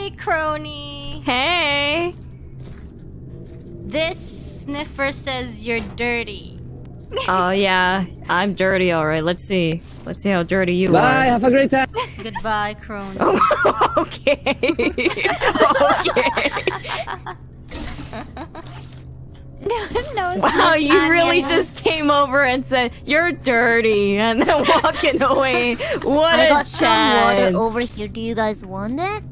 Hey, Kronii. Hey. This sniffer says you're dirty. Oh yeah, I'm dirty. All right, let's see. Let's see how dirty you Bye. are. Have a great time. Goodbye, Kronii. okay. okay. no, no. Wow, you Anya. really just came over and said you're dirty, and then walking away. What I a got some water over here. Do you guys want it?